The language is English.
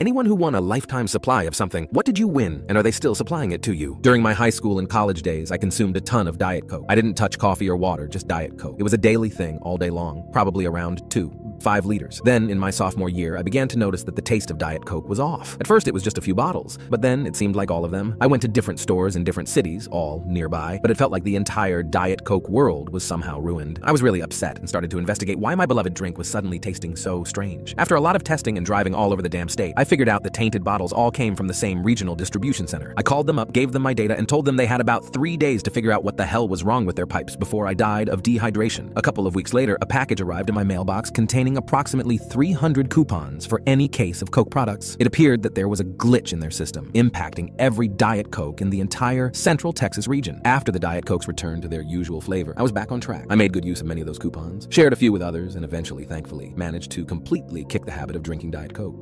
Anyone who won a lifetime supply of something, what did you win, and are they still supplying it to you? During my high school and college days, I consumed a ton of Diet Coke. I didn't touch coffee or water, just Diet Coke. It was a daily thing all day long, probably around two, five liters. Then, in my sophomore year, I began to notice that the taste of Diet Coke was off. At first, it was just a few bottles, but then it seemed like all of them. I went to different stores in different cities, all nearby, but it felt like the entire Diet Coke world was somehow ruined. I was really upset and started to investigate why my beloved drink was suddenly tasting so strange. After a lot of testing and driving all over the damn state, I figured out the tainted bottles all came from the same regional distribution center. I called them up, gave them my data, and told them they had about three days to figure out what the hell was wrong with their pipes before I died of dehydration. A couple of weeks later, a package arrived in my mailbox containing approximately 300 coupons for any case of Coke products. It appeared that there was a glitch in their system, impacting every Diet Coke in the entire central Texas region. After the Diet Cokes returned to their usual flavor, I was back on track. I made good use of many of those coupons, shared a few with others, and eventually, thankfully, managed to completely kick the habit of drinking Diet Coke.